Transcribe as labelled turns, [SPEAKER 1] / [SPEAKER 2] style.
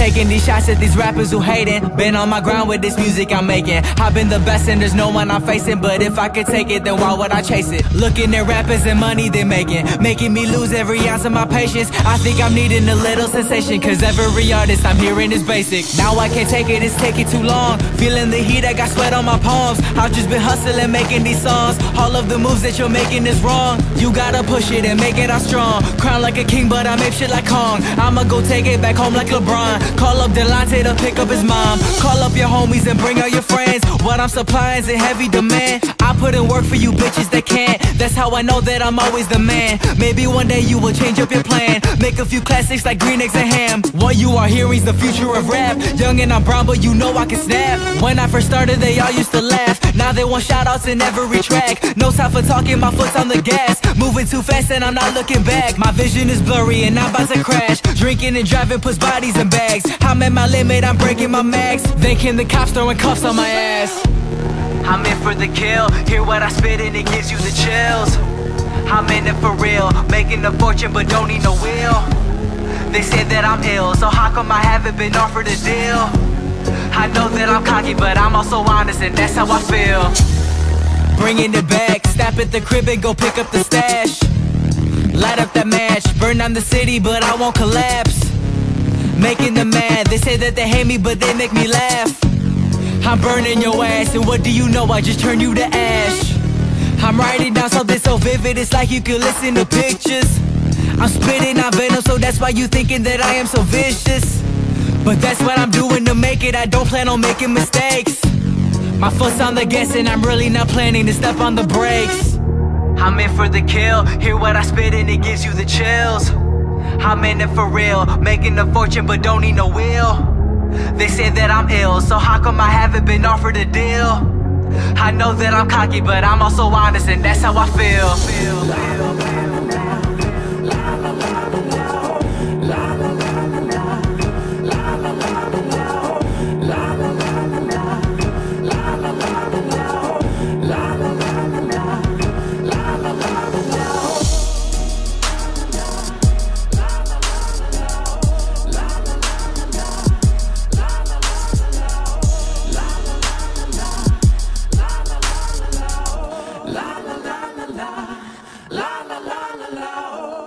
[SPEAKER 1] Taking these shots at these rappers who hating. Been on my grind with this music I'm making. I've been the best and there's no one I'm facing. But if I could take it, then why would I chase it? Looking at rappers and money they're making. Making me lose every ounce of my patience. I think I'm needing a little sensation. Cause every artist I'm hearing is basic. Now I can't take it, it's taking too long. Feeling the heat, I got sweat on my palms. I've just been hustling, making these songs. All of the moves that you're making is wrong. You gotta push it and make it out strong. Crown like a king, but I make shit like Kong. I'ma go take it back home like LeBron. Call up Delonte to pick up his mom. Call up your homies and bring out your friends. What I'm supplying's in heavy demand. I put in work for you bitches that can't. That's how I know that I'm always the man. Maybe one day you will change up your plan. Make a few classics like green eggs and ham. What you are hearing's the future of rap. Young and I'm brown, but you know I can snap. When I first started, they all used to laugh. Now they want shout outs in every track. No time for talking, my foot's on the gas. Moving too fast and I'm not looking back. My vision is blurry and I'm about to crash. Drinking and driving puts bodies in bags. I'm at my limit, I'm breaking my max. Thinking the cops throwing cuffs on my ass. I'm in for the kill. Hear what I spit and it gives you the chills. I'm in it for real, making a fortune but don't need no will. They say that I'm ill, so how come I haven't been offered a deal? I know that I'm cocky, but I'm also honest, and that's how I feel. Bringing it back, stop at the crib and go pick up the stash. Light up that match, burn down the city, but I won't collapse. Making them mad, they say that they hate me, but they make me laugh. I'm burning your ass, and what do you know? I just turn you to ash. I'm writing down something so vivid, it's like you could listen to pictures. I'm spitting out venom, so that's why you thinking that I am so vicious. But that's what I'm doing to make it, I don't plan on making mistakes. My foot's on the gas, and I'm really not planning to step on the brakes. I'm in for the kill, hear what I spit, and it gives you the chills. I'm in it for real, making a fortune, but don't need no will. They say that I'm ill, so how come I haven't been offered a deal? I know that I'm cocky, but I'm also honest, and that's how I feel. allow